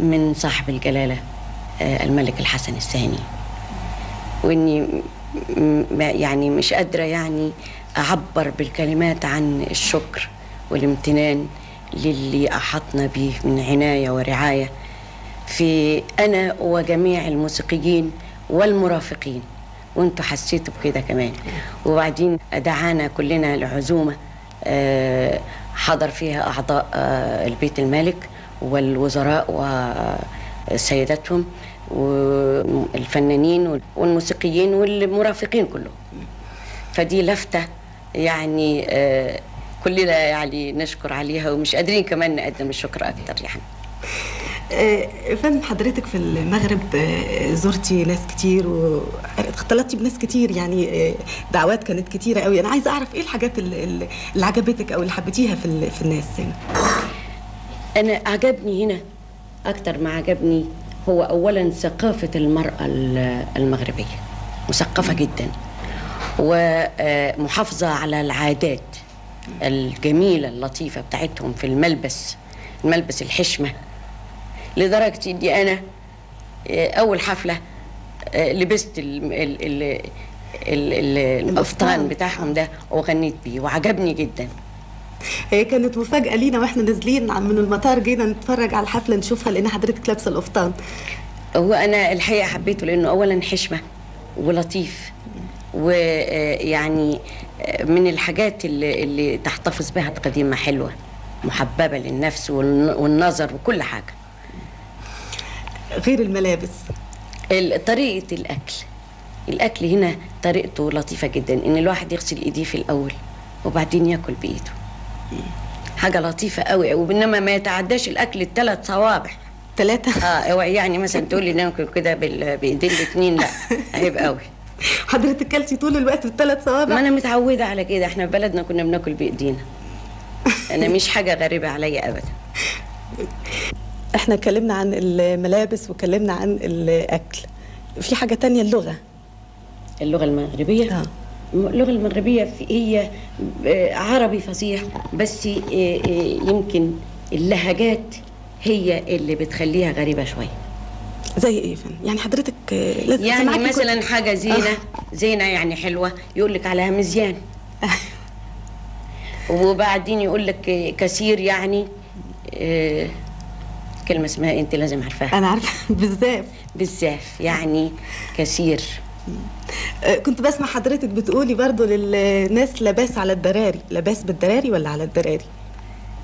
من صاحب الجلالة آه، الملك الحسن الثاني. م- يعني مش قادرة يعني أعبر بالكلمات عن الشكر والامتنان للي أحطنا به من عناية ورعاية في أنا وجميع الموسيقيين والمرافقين. وأنتوا حسيتوا بكده كمان. وبعدين دعانا كلنا لعزومة آه، حضر فيها أعضاء آه، البيت الملك. والوزراء وسيداتهم والفنانين والموسيقيين والمرافقين كلهم. فدي لفتة يعني آه، كلنا يعني نشكر عليها ومش قادرين كمان نقدم الشكر أكتر يعني. آه، فندم حضرتك في المغرب آه، زرتي ناس كتير واختلطتي بناس كتير يعني دعوات كانت كتيرة قوي أنا عايزة أعرف إيه الحاجات اللي, عجبتك أو اللي حبيتيها في الناس هنا؟ أنا عجبني هنا. أكتر ما عجبني هو أولا ثقافة المرأة ال- المغربية. مثقفة جدا. ومحافظة على العادات الجميلة اللطيفة بتاعتهم في الملبس الملبس الحشمة. لدرجة إني أنا آه، أول حفلة آه، لبست ال ال ال ال ال الأفطان بتاعهم ده وغنيت بيه وعجبني جدا. هي كانت مفاجأة لينا وإحنا نازلين من المطار جينا نتفرج على الحفلة نشوفها لقينا حضرتك لابسة القفطان. هو أنا الحقيقة حبيته لأنه اولا حشمة ولطيف ويعني من الحاجات اللي, اللي تحتفظ بها قديمه حلوة محببة للنفس والن- والنظر وكل حاجة. غير الملابس. ال- طريقة الأكل. الأكل هنا طريقته لطيفة جدا إن الواحد يغسل إيديه في الأول وبعدين يأكل بإيده. حاجة لطيفة قوي وانما ما يتعداش الأكل الثلاث صوابع. ثلاثة آه اوعي يعني مثلا تقولي ناكل كده بإيدين الاثنين لا عيب قوي. حضرتك كلتي طول الوقت بالثلاث ما صوابع أنا متعودة على كده إحنا في بلدنا كنا بناكل بإيدينا. أنا مش حاجة غريبة عليا ابدا. إحنا اتكلمنا عن الملابس واتكلمنا عن الأكل. في حاجة تانية اللغة. اللغة المغربية؟ آه. اللغة المغربية في هي آه، عربي فصيح بس آه، آه، يمكن اللهجات هي اللي بتخليها غريبة شوية. زي إيه فن يعني حضرتك لازم يعني مثلا حاجة زينة زينة يعني حلوة يقول لك عليها مزيان. وبعدين يقول لك كثير يعني آه، كلمة اسمها إيه؟ أنت لازم عارفاها. أنا عارفة. بالذات. بالزاف يعني كثير. كنت بسمع حضرتك بتقولي برضو للناس لباس على الدراري. لباس بالدراري ولا على الدراري؟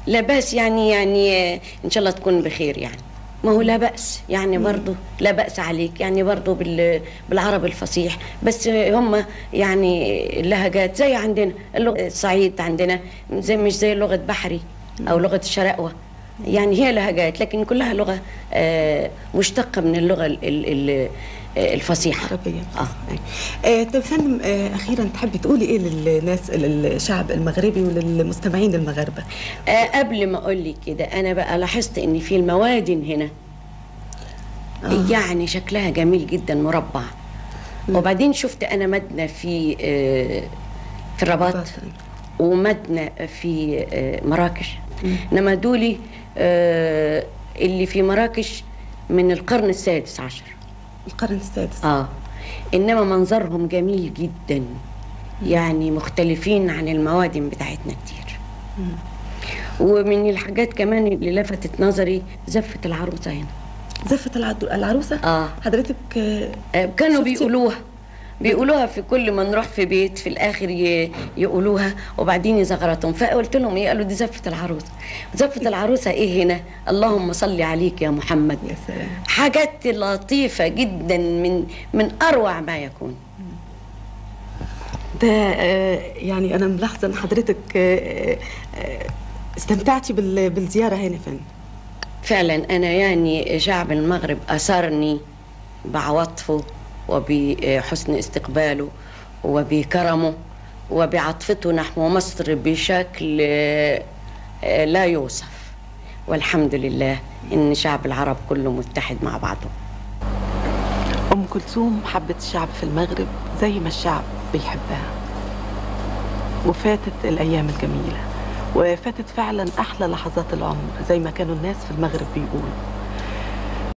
لا بأس يعني يعني إن شاء الله تكون بخير يعني. ما هو لا بأس يعني برضه لا بأس عليك يعني برضه بال بالعربي الفصيح. بس هم يعني اللهجات زي عندنا اللغة الصعيد عندنا زي مش زي لغة بحري أو لغة الشراقوة يعني هي لهجات لكن كلها لغة آه، مشتقة من اللغة ال- ال- ال- الفصيحة. عربية آه. طب فندم آه، أخيرا تحبي تقولي إيه للناس للشعب المغربي وللمستمعين المغاربة؟ آه، قبل ما أقول لك كده أنا بقى لاحظت إن في الموادن هنا. آه. يعني شكلها جميل جدا مربع. وبعدين شفت أنا مدنه في آه، في الرباط الرباط. ومدنه في آه، مراكش. إنما دولي آه، اللي في مراكش من القرن السادس عشر. القرن السادس. آه. إنما منظرهم جميل جدا. يعني مختلفين عن الموادن بتاعتنا كتير. ومن الحاجات كمان اللي لفتت نظري زفة العروسة هنا. زفة العد- العروسة؟ آه. حضرتك آه، آه، كانوا؟ بيقولوها. بيقولوها في كل ما نروح في بيت في الآخر يقولوها. وبعدين يزغرطهم فقلت لهم إيه؟ قالوا دي زفة العروسة زفة العروسة إيه هنا؟ اللهم صل عليك يا محمد. يا سلام. حاجات لطيفة جدا من من أروع ما يكون. ده آه، يعني أنا ملاحظة إن حضرتك آه، آه، استمتعتي بال- بالزيارة هنا فندم فعلا أنا يعني شعب المغرب أثرني بعواطفه. وبحسن استقباله وبكرمه وبعطفته نحو مصر بشكل آه، لا يوصف. والحمد لله إن شعب العرب كله متحد مع بعضه. أم كلثوم حبت الشعب في المغرب زي ما الشعب بيحبها. وفاتت الأيام الجميلة وفاتت فعلا أحلى لحظات العمر زي ما كانوا الناس في المغرب بيقولوا.